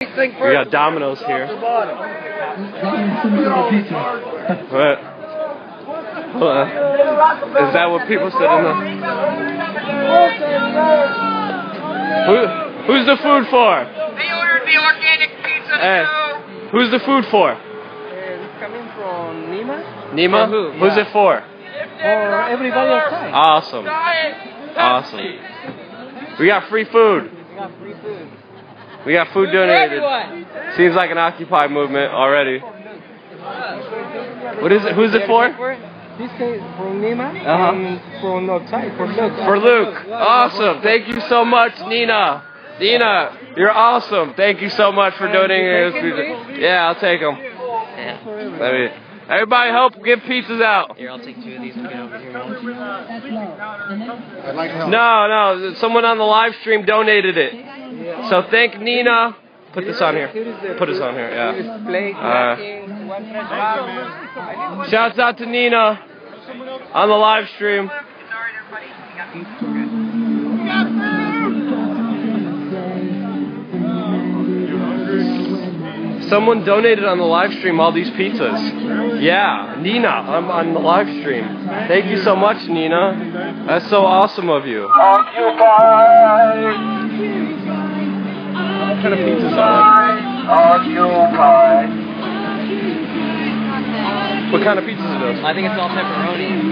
Think We got Domino's here. What? Hold on. Is that what people said in the? Who, who's the food for? They ordered the organic pizza eh, Hey, who's the food for? It's coming from Nima Nima? For who? Who's Yeah. it for? for everybody outside. Awesome. Awesome. We got free food. We got free food. We got food donated. Seems like an Occupy movement already. What is it? Who's it for? This is from Nima Uh-huh. and from outside for Luke. For Luke. Awesome. Thank you so much, Nina. Nina, you're awesome. Thank you so much for donating this. Yeah, I'll take them. Let me. Everybody, help get pizzas out. Here, I'll take two of these and get over here. I'd like to help. No, no, someone on the live stream donated it. So thank Nina. Put this on here. Put this on here. Yeah. Uh. Shouts out to Nina on the live stream. Someone donated on the live stream all these pizzas. Yeah, Nina I'm on the live stream. Thank you so much, Nina. That's so awesome of you. What kind of pizzas are they? What kind of pizzas are those? I think it's all pepperoni.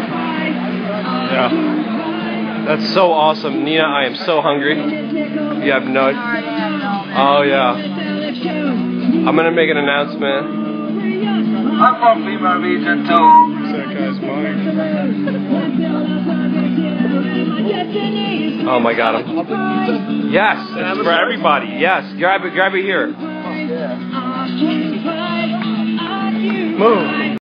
Yeah. That's so awesome. Nina, I am so hungry. You have no Oh yeah. I'm gonna make an announcement. I'm from Lima region too. That guy's mine. Oh my god. I'm... Yes, it's for everybody. Yes, grab it, grab it here. Move.